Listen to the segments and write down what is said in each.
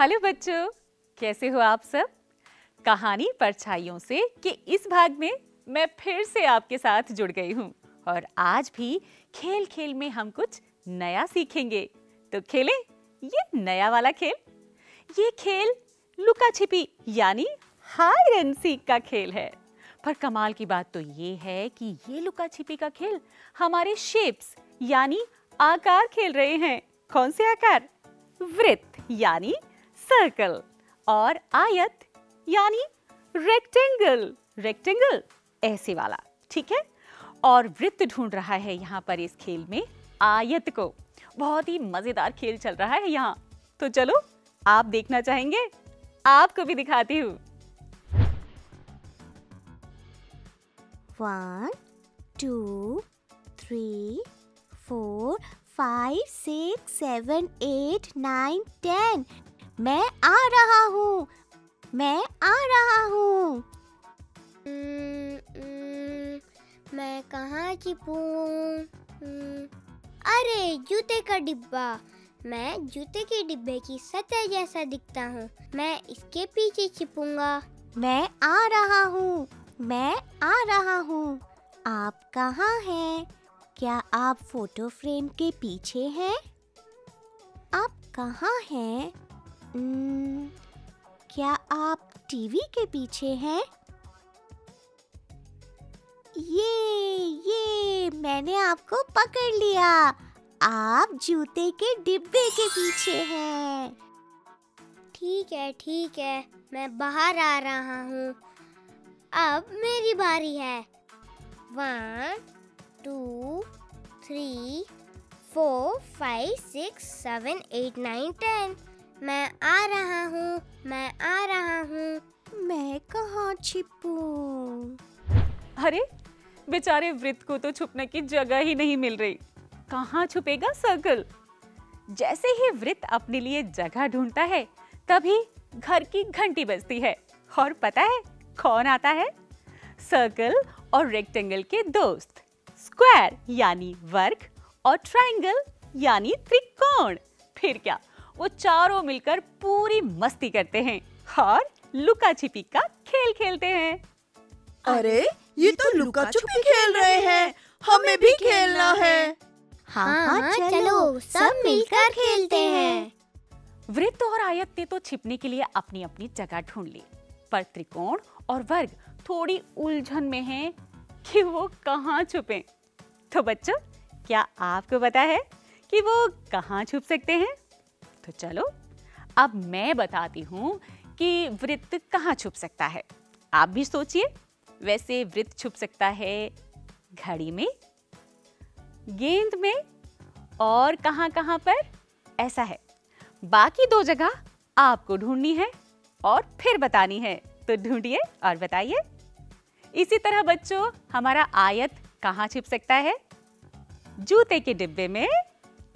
Hello बच्चों, कैसे हो आप सब? कहानी परछाइयों से कि इस भाग में मैं फिर से आपके साथ जुड़ गई हूँ और आज भी खेल खेल में हम कुछ नया सीखेंगे। तो खेलें ये नया वाला खेल। ये खेल लुका छिपी यानी हाइड एंड सीक का खेल है। पर कमाल की बात तो ये है कि ये लुका छिपी का खेल हमारे शेप्स यानी आकार खेल रहे हैं। कौन से आकार? वृत्त, यानी सर्कल और आयत, यानी रेक्टेंगल रेक्टेंगल ऐसे वाला, ठीक है? और वृत्त ढूंढ रहा है यहाँ पर इस खेल में आयत को। बहुत ही मज़ेदार खेल चल रहा है यहाँ। तो चलो, आप देखना चाहेंगे, आपको भी दिखाती हूँ। One two three four five six seven eight nine ten. मैं आ रहा हूँ। मैं आ रहा हूँ। हम्म, हम्म, मैं कहाँ छिपूं हम्म, अरे जूते का डिब्बा। मैं जूते के डिब्बे की सतह जैसा दिखता हूँ। मैं इसके पीछे छिपूँगा। मैं आ रहा हूँ। मैं आ रहा हूँ। आप कहाँ हैं? क्या आप फ़ोटो फ्रेम के पीछे हैं? आप कहाँ हैं? उम्म, क्या आप टीवी के पीछे हैं? ये ये मैंने आपको पकड़ लिया। आप जूते के डिब्बे के पीछे हैं। ठीक है ठीक है मैं बाहर आ रहा हूँ। अब मेरी बारी है। One two three four five six seven eight nine ten मैं आ रहा हूँ मैं आ रहा हूँ। मैं कहाँ छिपूं? अरे बेचारे वृत्त को तो छुपने की जगह ही नहीं मिल रही। कहाँ छुपेगा सर्कल? जैसे ही वृत्त अपने लिए जगह ढूंढता है तभी घर की घंटी बजती है। और पता है कौन आता है? सर्कल और रेक्टेंगल के दोस्त। स्क्वायर यानी वर्ग और ट्रायंगल यानी त्रिकोण। फिर क्या? वो चारों मिलकर पूरी मस्ती करते हैं और लुका छिपी का खेल खेलते हैं। अरे ये तो लुका छुपी खेल रहे हैं। हमें भी खेलना है। हाँ हाँ चलो सब मिलकर खेलते हैं। वृत्त और आयत ने तो छिपने के लिए अपनी अपनी जगह ढूंढ ली। पर त्रिकोण और वर्ग थोड़ी उलझन में हैं कि वो कहाँ छुपे। तो बच्चों क्या आपको पता है कि वो कहाँ छुप सकते हैं? तो चलो। अब मैं बताती हूँ कि वृत्त कहाँ छुप सकता है। आप भी सोचिए, वैसे वृत्त छुप सकता है घड़ी में, गेंद में और कहाँ कहाँ पर? ऐसा है। बाकी दो जगह आपको ढूंढनी है और फिर बतानी है। तो ढूंढिए और बताइए। इसी तरह बच्चों, हमारा आयत कहाँ छिप सकता है? जूते के डिब्बे में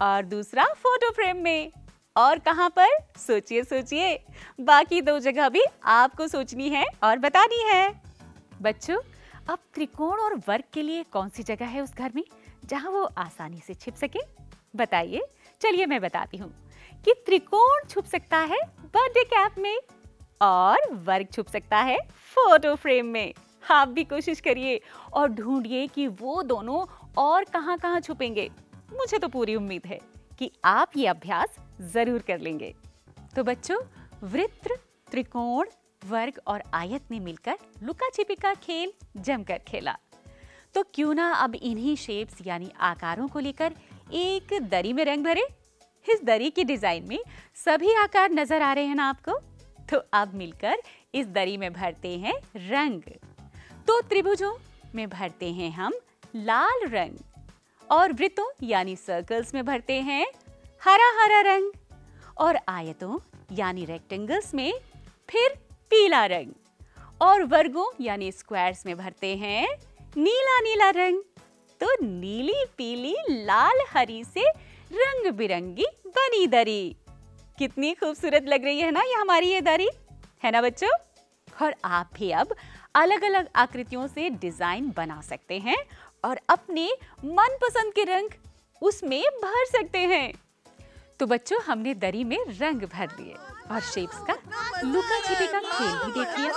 और दूसरा फ़ोटो फ्रेम में। और कहाँ पर? सोचिए सोचिए। बाकी दो जगह भी आपको सोचनी है और बतानी है। बच्चों, अब त्रिकोण और वर्ग के लिए कौन सी जगह है उस घर में जहाँ वो आसानी से छिप सके? बताइए। चलिए, मैं बताती हूँ कि त्रिकोण छुप सकता है बर्थडे कैप में और वर्ग छुप सकता है फ़ोटो फ्रेम में। आप भी कोशिश करिए और ढूंढिए कि वो दोनों और कहाँ कहाँ छुपेंगे। मुझे तो पूरी उम्मीद है कि आप ये अभ्यास ज़रूर कर लेंगे। तो बच्चों वृत्त त्रिकोण, वर्ग और आयत ने मिलकर लुका छिपी का खेल जमकर खेला। तो क्यों ना अब इन्हीं शेप्स यानी आकारों को लेकर एक दरी में रंग भरे? इस दरी की डिज़ाइन में सभी आकार नज़र आ रहे हैं ना आपको? तो अब मिलकर इस दरी में भरते हैं रंग। तो त्रिभुजों में भरते हैं हम लाल रंग और वृत्तों यानी सर्कल्स में भरते हैं हरा हरा रंग और आयतों, यानी रेक्टेंगल्स में फिर पीला रंग और वर्गों, यानी स्क्वायर्स में भरते हैं, नीला नीला रंग। तो नीली, पीली, लाल, हरी से रंग बिरंगी बनी दरी। कितनी खूबसूरत लग रही है ना ये हमारी ये दरी, है ना बच्चों? और आप भी अब अलग अलग आकृतियों से डिज़ाइन बना सकते हैं और अपने मनपसंद के रंग उसमें भर सकते हैं। तो बच्चों, हमने दरी में रंग भर दिए और शेप्स का लुका छिपी का खेल भी देख लिया।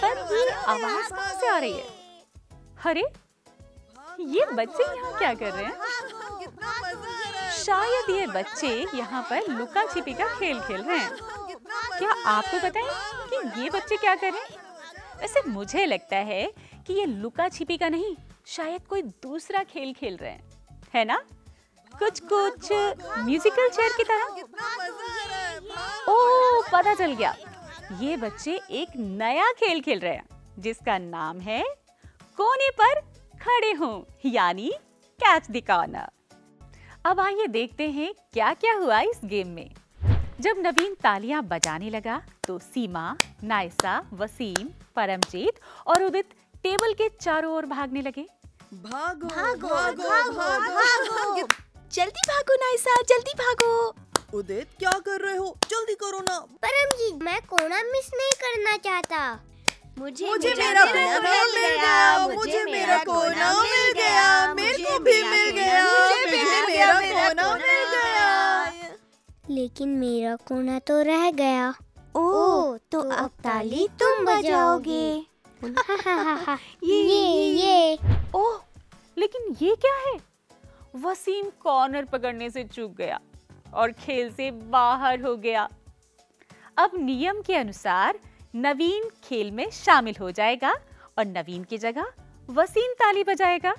पर ये आवाज़ कहाँ से आ रही है? अरे, ये बच्चे यहाँ क्या कर रहे हैं? शायद ये बच्चे यहाँ पर लुका छिपी का खेल खेल रहे हैं। क्या आपको पता है कि ये बच्चे क्या कर रहे हैं? वैसे मुझे लगता है कि ये लुका छिपी का नहीं, शायद कोई दूसरा खेल खेल रहे हैं। है ना? कुछ कुछ म्यूजिकल चेयर की तरह। ओ पता चल गया। ये बच्चे एक नया खेल खेल रहे हैं जिसका नाम है कोने पर खड़े हो यानी कैच द कॉर्नर अब आइए देखते हैं क्या क्या हुआ इस गेम में। जब नवीन तालियाँ बजाने लगा तो सीमा नायसा वसीम परमजीत और उदित टेबल के चारों ओर भागने लगे। भागो, भागो, भागो, भागो, भागो भागो, भागो भागो, भागो। जल्दी भागो नाइसा जल्दी भागो। उदित क्या कर रहे हो? जल्दी करो ना। परमजीत मैं कोना मिस नहीं करना चाहता। मुझे मुझे मेरा कोना मिल गया मुझे मेरा कोना मिल गया मेरे को भी मिल गया मुझे मेरा कोना मिल गया। लेकिन मेरा कोना तो रह गया। ओ तो अब ताली तुम बजाओगे। ये ये ओह लेकिन ये क्या है? वसीम कॉर्नर पकड़ने से चूक गया और खेल से बाहर हो गया। अब नियम के अनुसार नवीन खेल में शामिल हो जाएगा और नवीन की जगह वसीम ताली बजाएगा।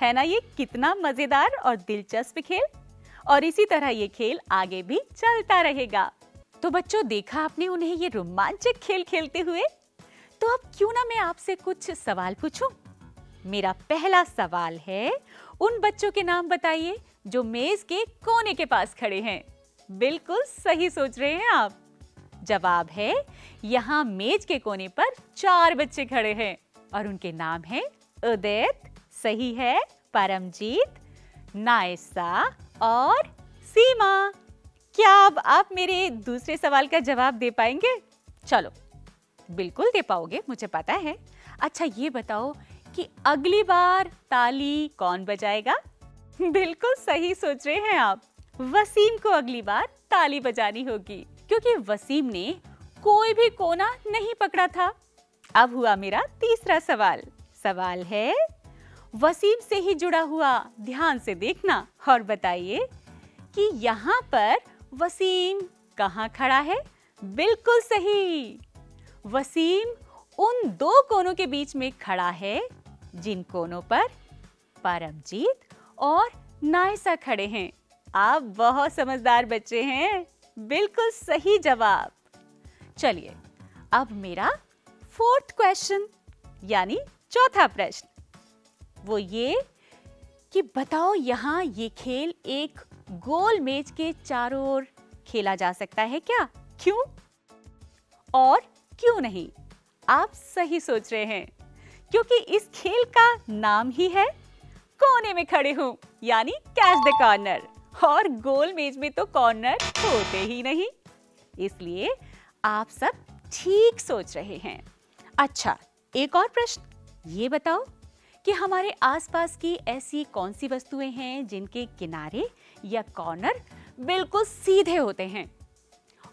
है ना ये कितना मज़ेदार और दिलचस्प खेल? और इसी तरह ये खेल आगे भी चलता रहेगा। तो बच्चों, देखा आपने उन्हें ये रोमांचक खेल खेलते हुए? तो अब क्यों ना मैं आपसे कुछ सवाल पूछूँ? मेरा पहला सवाल है उन बच्चों के नाम बताइए जो मेज के कोने के पास खड़े हैं। बिल्कुल सही सोच रहे हैं आप। जवाब है, यहाँ मेज के कोने पर चार बच्चे खड़े हैं और उनके नाम हैं उदित, सही है, परमजीत, नायसा और सीमा। क्या अब आप मेरे दूसरे सवाल का जवाब दे पाएँगे? चलो, बिल्कुल दे पाओगे, मुझे पता है। अच्छा ये बताओ कि अगली बार ताली कौन बजाएगा? बिल्कुल सही सोच रहे हैं आप। वसीम को अगली बार ताली बजानी होगी, क्योंकि वसीम ने कोई भी कोना नहीं पकड़ा था। अब हुआ मेरा तीसरा सवाल। सवाल है, वसीम से ही जुड़ा हुआ ध्यान से देखना और बताइए कि यहाँ पर वसीम कहाँ खड़ा है? बिल्कुल सही। वसीम उन दो कोनों के बीच में खड़ा है जिन कोनों पर परमजीत और नायसा खड़े हैं। आप बहुत समझदार बच्चे हैं। बिल्कुल सही जवाब। चलिए, अब मेरा फोर्थ क्वेश्चन, यानी चौथा प्रश्न। वो ये कि बताओ यहाँ ये खेल एक गोल मेज के चारों ओर खेला जा सकता है क्या? क्यों? और क्यों नहीं? आप सही सोच रहे हैं। क्योंकि इस खेल का नाम ही है कोने में खड़े हूँ, यानी कैच द कॉर्नर और गोल मेज में तो कॉर्नर होते ही नहीं। इसलिए आप सब ठीक सोच रहे हैं। अच्छा एक और प्रश्न, ये बताओ कि हमारे आसपास की ऐसी कौन सी वस्तुएँ हैं जिनके किनारे या कॉर्नर बिल्कुल सीधे होते हैं?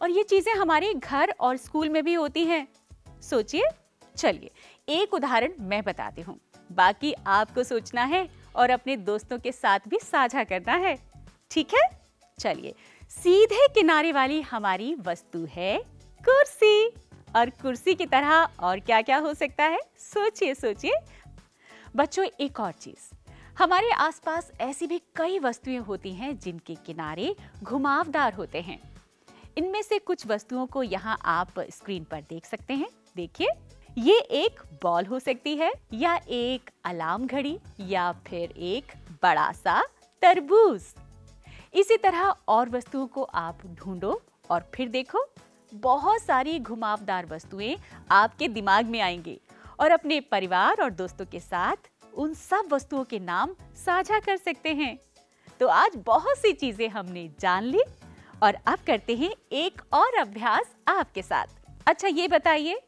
और ये चीज़ें हमारे घर और स्कूल में भी होती हैं। सोचिए, चलिए एक उदाहरण मैं बताती हूँ। बाकी आपको सोचना है और अपने दोस्तों के साथ भी साझा करना है। ठीक है? चलिए, सीधे किनारे वाली हमारी वस्तु है कुर्सी। और कुर्सी की तरह और क्या क्या हो सकता है? सोचिए सोचिए। बच्चों, एक और चीज़। हमारे आसपास ऐसी भी कई वस्तुएँ होती हैं जिनके किनारे घुमावदार होते हैं। इनमें से कुछ वस्तुओं को यहाँ आप स्क्रीन पर देख सकते हैं। देखिए। ये एक बॉल हो सकती है, या एक अलार्म घड़ी, या फिर एक बड़ा सा तरबूज। इसी तरह और वस्तुओं को आप ढूंढो और फिर देखो, बहुत सारी घुमावदार वस्तुएँ आपके दिमाग में आएँगी और अपने परिवार और दोस्तों के साथ उन सब वस्तुओं के नाम साझा कर सकते हैं। तो आज बहुत सी चीज़ें हमने जान ली और अब करते हैं एक और अभ्यास आपके साथ। अच्छा ये बताइए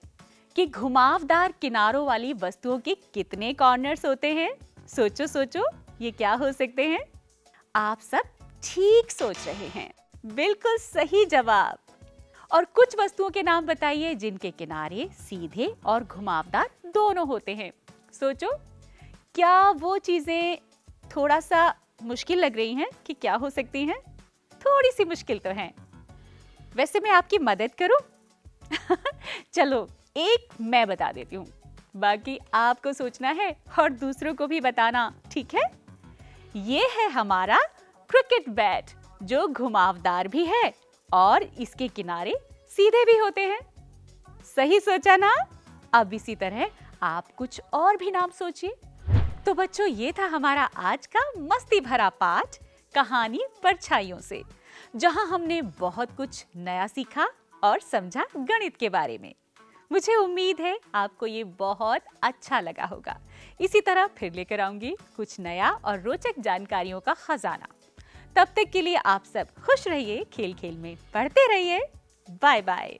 कि घुमावदार किनारों वाली वस्तुओं के कितने कॉर्नर्स होते हैं? सोचो सोचो, ये क्या हो सकते हैं? आप सब ठीक सोच रहे हैं। बिल्कुल सही जवाब। और कुछ वस्तुओं के नाम बताइए जिनके किनारे सीधे और घुमावदार दोनों होते हैं। सोचो, क्या वो चीज़ें थोड़ा सा मुश्किल लग रही हैं कि क्या हो सकती हैं? थोड़ी सी मुश्किल तो है। वैसे मैं आपकी मदद करूँ? चलो एक मैं बता देती हूँ। बाकी आपको सोचना है और दूसरों को भी बताना, ठीक है? ये है हमारा क्रिकेट बैट, जो घुमावदार भी है और इसके किनारे सीधे भी होते हैं। सही सोचा ना? अब इसी तरह आप कुछ और भी नाम सोचिए। तो बच्चों, ये था हमारा आज का मस्ती भरा पाठ, कहानी परछाइयों से, जहाँ हमने बहुत कुछ नया सीखा और समझा गणित के बारे में। मुझे उम्मीद है आपको ये बहुत अच्छा लगा होगा। इसी तरह फिर लेकर आऊँगी कुछ नया और रोचक जानकारियों का खजाना। तब तक के लिए आप सब खुश रहिए खेल खेल में पढ़ते रहिए। Bye bye